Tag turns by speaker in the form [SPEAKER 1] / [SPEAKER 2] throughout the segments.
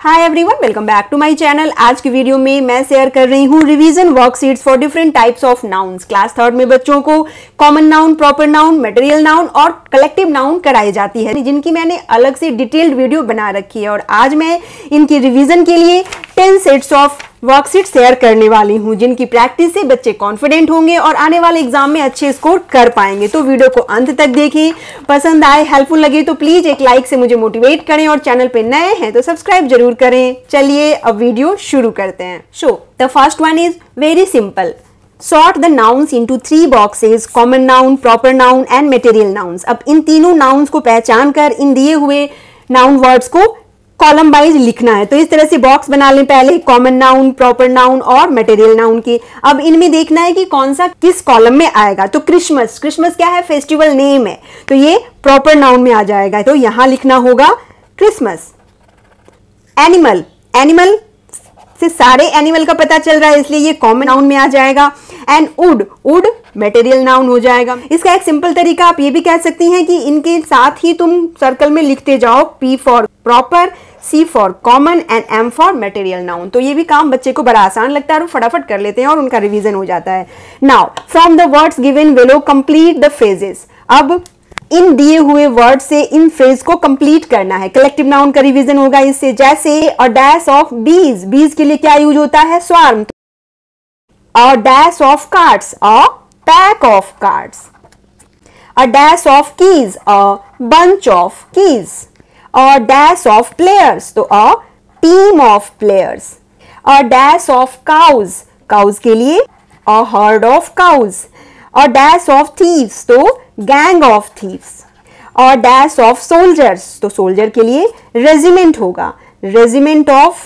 [SPEAKER 1] Hi everyone welcome back to my channel आज की video में मैं शेयर कर रही हूँ revision worksheets for different types of nouns class third में बच्चों को common noun proper noun material noun और कलेक्टिव नाउन कराई जाती है। जिनकी मैंने अलग से डिटेल्ड वीडियो बना रखी है और आज मैं इनकी रिविजन के लिए ten sets of worksheet share करने वाली हूँ, जिनकी प्रैक्टिस से बच्चे कॉन्फिडेंट होंगे और आने वाले एग्ज़ाम में अच्छे स्कोर कर पाएँगे। तो वीडियो को अंत तक देखें। पसंद आए हेल्पफुल लगे तो प्लीज़ एक लाइक से मुझे मोटिवेट करें और चैनल पे नए हैं तो सब्सक्राइब ज़रूर करें। चलिए अब वीडियो शुरू करते हैं। So the first one is very simple sort the nouns into three boxes common noun proper noun and material nouns अब इन तीनों नाउन्स को पहचान कर इन दिए हुए नाउन वर्ड्स को कॉलम वाइज लिखना है। तो इस तरह से बॉक्स बना लें पहले कॉमन नाउन प्रॉपर नाउन और मटेरियल नाउन की। अब इनमें देखना है कि कौन सा किस कॉलम में आएगा। तो क्रिसमस क्रिसमस क्या है? फेस्टिवल नेम है। तो ये प्रॉपर नाउन में आ जाएगा। तो यहाँ लिखना होगा क्रिसमस एनिमल एनिमल से सारे एनिमल का पता चल रहा है, इसलिए ये कॉमन नाउन में आ जाएगा। एंड उड उड मटेरियल नाउन हो जाएगा। इसका एक सिंपल तरीका आप ये भी कह सकती हैं कि इनके साथ ही तुम सर्कल में लिखते जाओ P for proper C for common and M for material noun तो ये भी काम बच्चे को बड़ा आसान लगता है और फटाफट कर लेते हैं और उनका रिविजन हो जाता है। Now from the words given below complete the phrases अब, इन दिए हुए वर्ड से इन फ्रेज को कंप्लीट करना है। कलेक्टिव नाउन का रिवीजन होगा इससे। जैसे अ डैश ऑफ़ बीज बीज के लिए क्या यूज़ होता है? Swarm a dash of cards a pack of cards a dash of keys a bunch of keys a dash of players तो a team of players a dash of cows cows के लिए a herd of cows a dash of thieves तो gang of thieves a dash of soldiers तो soldier के लिए regiment होगा regiment of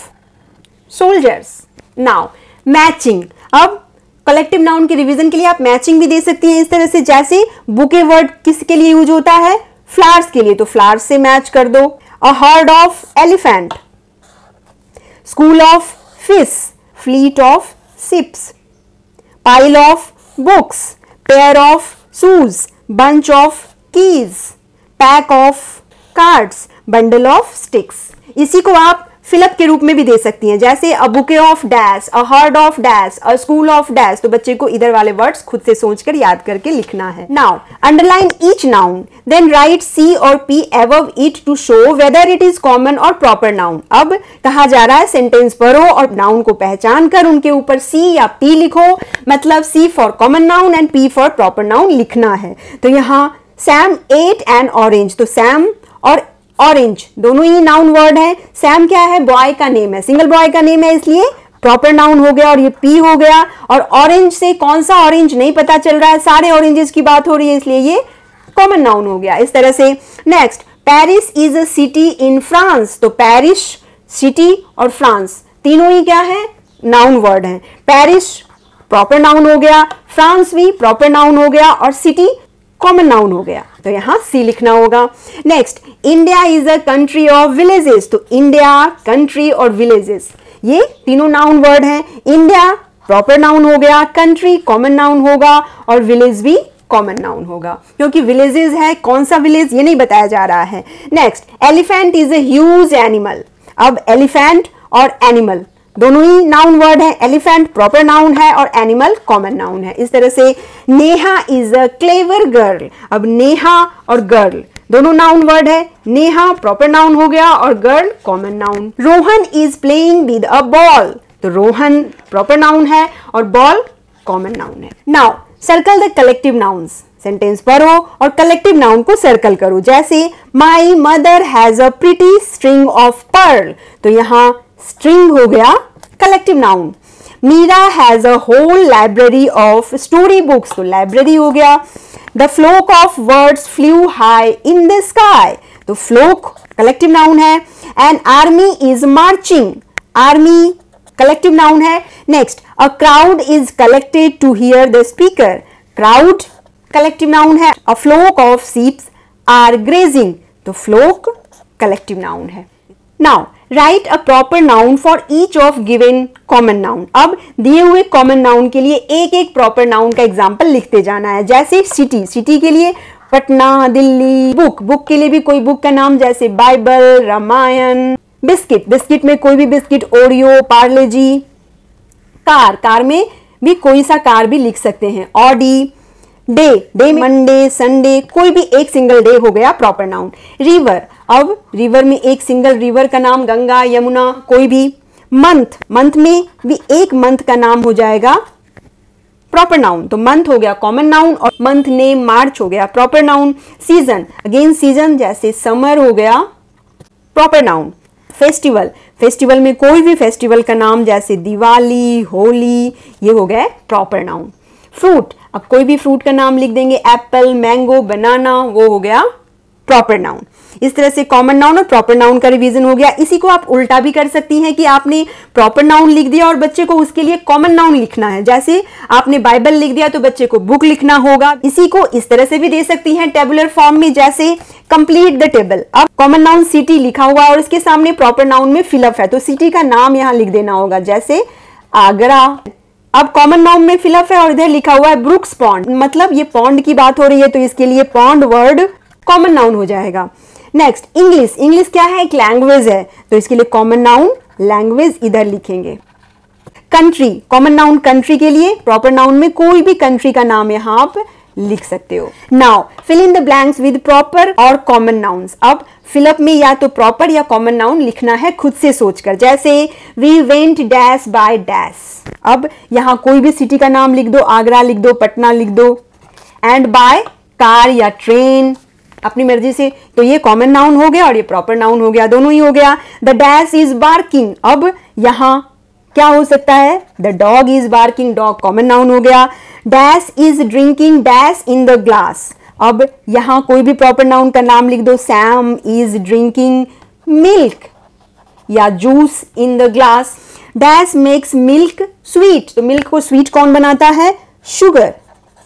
[SPEAKER 1] soldiers now matching अब collective noun के revision के लिए आप मैचिंग भी दे सकती हैं इस तरह से जैसे बुके वर्ड किसके लिए यूज़ होता है फ्लावर्स के लिए तो फ्लावर्स से मैच कर दो a herd of elephant school of fish fleet of ships pile of books pair of shoes, bunch of keys pack of cards bundle of sticks इसी को आप फिलअप के रूप में भी दे सकती हैं। जैसे a bouquet of dash a herd of dash a school of dash तो बच्चे को इधर वाले वर्ड्स खुद से सोचकर याद करके लिखना है। Now underline each noun then write C और P above it to show whether it is common और प्रॉपर नाउन अब कहा जा रहा है सेंटेंस पढ़ो और नाउन को पहचान कर उनके ऊपर सी या पी लिखो। मतलब C for common noun and P for proper noun लिखना है। तो यहाँ सैम एट एंड ऑरेंज तो सैम और ऑरेंज दोनों ही नाउन वर्ड है। सैम क्या है? बॉय का नेम है। सिंगल बॉय का नेम है इसलिए प्रॉपर नाउन हो गया और ये पी हो गया। और ऑरेंज से कौन सा ऑरेंज नहीं पता चल रहा है? सारे ऑरेंजेस की बात हो रही है इसलिए ये कॉमन नाउन हो गया। इस तरह से। Next Paris is a city in France तो पेरिस सिटी और फ्रांस तीनों ही क्या है? नाउन वर्ड है। पेरिस प्रॉपर नाउन हो गया। फ्रांस भी प्रॉपर नाउन हो गया और सिटी कॉमन नाउन हो गया। तो यहाँ सी लिखना होगा। Next India is a country of villages तो इंडिया कंट्री और विलेजेस ये तीनों नाउन वर्ड हैं। इंडिया प्रॉपर नाउन हो गया। कंट्री कॉमन नाउन होगा। और विलेज भी कॉमन नाउन होगा। क्योंकि विलेजेस है, कौन सा विलेज ये नहीं बताया जा रहा है। Next elephant is a huge animal अब एलिफेंट और एनिमल दोनों ही नाउन वर्ड है एलिफेंट प्रॉपर नाउन है और एनिमल कॉमन नाउन है। इस तरह से Neha is a clever girl अब नेहा और गर्ल दोनों नाउन वर्ड है। नेहा प्रॉपर नाउन हो गया और girl common noun Rohan is playing with a ball तो रोहन प्रॉपर नाउन है और बॉल कॉमन नाउन है। Now circle the collective nouns sentence पढ़ो और कलेक्टिव नाउन को सर्कल करो। जैसे my mother has a pretty string of pearl तो यहाँ स्ट्रिंग हो गया collective noun Meera has a whole library of story books तो लाइब्रेरी हो गया। The flock of birds flew high in the sky तो फ्लोक कलेक्टिव नाउन है। And army is marching army collective noun है। Next a crowd is collected to hear the speaker crowd collective noun है। A flock of sheeps are grazing तो flock collective noun है। Now write a proper noun for each of given common noun अब दिए हुए common noun के लिए एक एक प्रॉपर नाउन का एग्ज़ाम्पल लिखते जाना है। जैसे सिटी सिटी के लिए पटना, दिल्ली बुक बुक के लिए भी कोई बुक का नाम, जैसे बाइबल रामायण बिस्किट बिस्किट में कोई भी biscuit Oreo Parle G car car में भी कोई सा कार भी लिख सकते हैं। Audi day day Monday Sunday कोई भी एक सिंगल डे हो गया प्रॉपर नाउन रिवर अब रिवर में एक सिंगल रिवर का नाम गंगा, यमुना, कोई भी. मंथ मंथ में भी एक मंथ का नाम हो जाएगा प्रॉपर नाउन तो मंथ हो गया कॉमन नाउन और मंथ नेम मार्च हो गया proper noun season again season जैसे समर हो गया प्रॉपर नाउन फेस्टिवल फेस्टिवल में कोई भी फेस्टिवल का नाम जैसे दिवाली, होली, ये हो गया प्रॉपर नाउन फ्रूट। अब कोई भी फ्रूट का नाम लिख देंगे, एप्पल, मैंगो, बनाना, वो हो गया प्रॉपर नाउन इस तरह से कॉमन नाउन और प्रॉपर नाउन का रिवीजन हो गया। इसी को आप उल्टा भी कर सकती हैं कि आपने प्रॉपर नाउन लिख दिया और बच्चे को उसके लिए कॉमन नाउन लिखना है। जैसे आपने बाइबल लिख दिया तो बच्चे को बुक लिखना होगा। इसी को इस तरह से भी दे सकती हैं टेबुलर फॉर्म में, जैसे कंप्लीट द टेबल अब कॉमन नाउन सिटी लिखा हुआ और इसके सामने प्रॉपर नाउन में फिलअप है। तो सिटी का नाम यहाँ लिख देना होगा, जैसे आगरा। अब कॉमन नाउन में फिलअप है और इधर लिखा हुआ है ब्रुक्स पॉन्ड मतलब ये पॉन्ड की बात हो रही है तो इसके लिए पॉन्ड वर्ड कॉमन नाउन हो जाएगा। नेक्स्ट इंग्लिश इंग्लिश क्या है? एक लैंग्वेज है। तो इसके लिए कॉमन नाउन लैंग्वेज इधर लिखेंगे। कंट्री कॉमन नाउन कंट्री के लिए प्रॉपर नाउन में कोई भी कंट्री का नाम यहाँ आप लिख सकते हो। Now fill in the blanks with proper और कॉमन नाउन्स अब फिलअप में या तो प्रॉपर या कॉमन नाउन लिखना है, खुद से सोचकर। जैसे we went dash by dash अब यहाँ कोई भी सिटी का नाम लिख दो, आगरा लिख दो, पटना लिख दो। एंड बाय कार या ट्रेन अपनी मर्ज़ी से। तो ये कॉमन नाउन हो गया और ये प्रॉपर नाउन हो गया, दोनों ही हो गया। द डैश इज़ बार्किंग अब यहाँ क्या हो सकता है? The dog is barking dog common noun हो गया। Dash is drinking dash in the glass अब यहाँ कोई भी प्रॉपर नाउन का नाम लिख दो। सैम इज़ ड्रिंकिंग मिल्क या juice in the glass dash makes milk sweet तो मिल्क को स्वीट कौन बनाता है? शुगर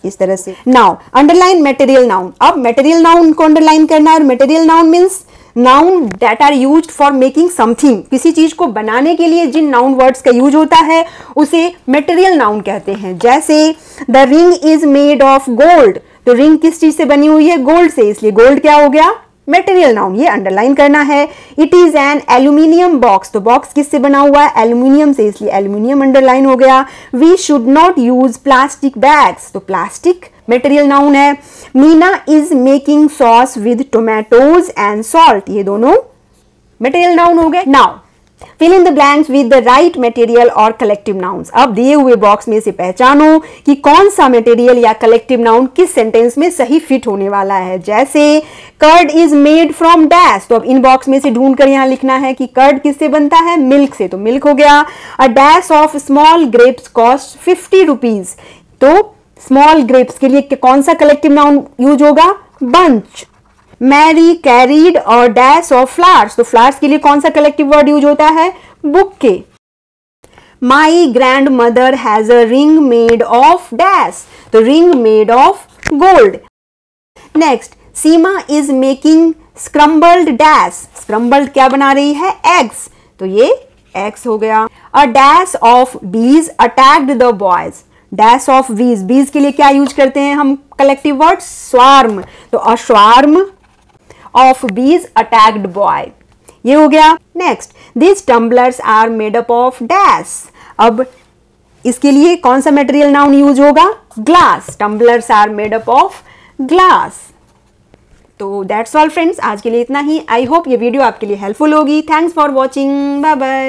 [SPEAKER 1] इस तरह से। नाउ अंडरलाइन मेटेरियल नाउन अब मेटेरियल नाउन को अंडरलाइन करना है और material noun means noun that are use for making something किसी चीज़ को बनाने के लिए जिन नाउन वर्ड्स का यूज़ होता है, उसे मेटेरियल नाउन कहते हैं। जैसे the ring is made of gold तो रिंग किस चीज़ से बनी हुई है? गोल्ड से। इसलिए गोल्ड क्या हो गया? मेटेरियल नाउन ये अंडरलाइन करना है। It is an aluminium box तो बॉक्स किससे बना हुआ है? एल्यूमिनियम से, इसलिए एल्यूमिनियम अंडरलाइन हो गया। We should not use plastic bags तो प्लास्टिक मेटेरियल नाउन है। Meena is making sauce with tomatoes and salt ये दोनों मेटेरियल नाउन हो गए। Now fill in the blanks with the right material और कलेक्टिव नाउन्स अब दिए हुए बॉक्स में से पहचानो कि कौन सा मटेरियल या कलेक्टिव नाउन किस सेंटेंस में सही फिट होने वाला है। जैसे curd is made from dash तो अब इन बॉक्स में से ढूंढ कर यहाँ लिखना है कि कर्ड किससे बनता है? मिल्क से। तो मिल्क हो गया। A dash of small grapes cost fifty rupees तो स्मॉल ग्रेप्स के लिए कौन सा कलेक्टिव नाउन यूज़ होगा? बंच मैरी कैरीड और डैश ऑफ़ फ्लावर्स तो फ्लावर्स के लिए कौन सा कलेक्टिव वर्ड यूज़ होता है? बुक के। My grandmother has a ring made of dash तो ring made of gold next Seema is making scrambled dash scrambled क्या बना रही है? एग्स तो ये एग्स हो गया। A dash of bees attacked the boys dash of bees bees के लिए क्या यूज़ करते हैं हम? कलेक्टिव वर्ड स्वार्म तो a swarm of bees attacked boy ये हो गया next this tumblers are made up of dash अब इसके लिए कौन सा मटेरियल नाउन यूज़ होगा? Glass tumblers are made up of glass तो दैट्स ऑल फ्रेंड्स आज के लिए इतना ही. आई होप ये वीडियो आपके लिए हेल्पफुल होगी. Thanks for watching bye bye